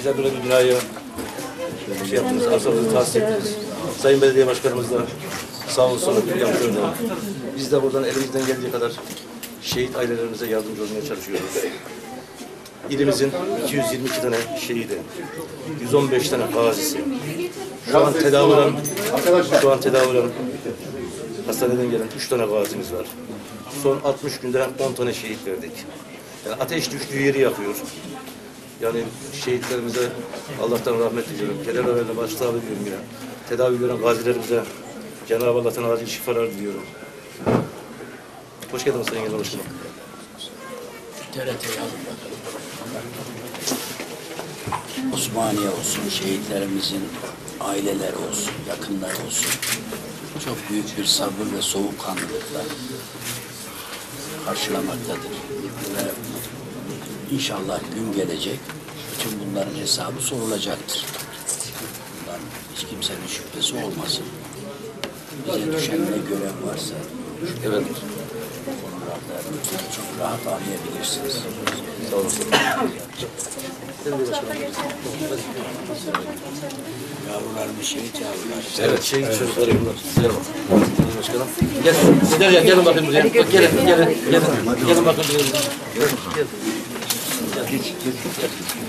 bize böyle bir binayı şey yaptınız, arsamızı tahsis ettiniz. Sayın Belediye Başkanımız da sağ olsun yaptı öyle. Biz de buradan elimizden geldiği kadar şehit ailelerimize yardımcı olmaya çalışıyoruz. İlimizin 222 tane şehidi, 115 tane gazisi. Şu an tedavilen, şu an tedavilen hastaneden gelen 3 tane gazimiz var. Son 60 günde 10 tane şehit verdik. Yani ateş düştüğü yeri yakıyor. Yani şehitlerimize Allah'tan rahmet diliyorum. Keder ve başsağlığı diliyorum yine. Tedavi gören gazilerimize Cenab-ı Allah'tan acil şifalar diliyorum. Hoş geldiniz Sayın Genel Başkanım. TRT'ye alın bakalım. Osmaniye olsun, şehitlerimizin aileleri olsun, yakınları olsun. Çok büyük bir sabır ve soğukkanlılıkla karşılamaktadır. İnşallah gün gelecek, bütün bunların hesabı sorulacaktır. Bundan hiç kimsenin şüphesi olmasın. Bize düşen ne görev varsa Evet. konularda lütfen çok rahat arayabilirsiniz. Sağ olun. Yavrularımız şehit yavrular. Evet, şehit çocukları bunlar. Gel bak. Başkanım. Gel. Gel, gel, gelin bakın buraya. Gelin, gelin, gelin. Gelin bakın buraya. Gel, gel. Gel.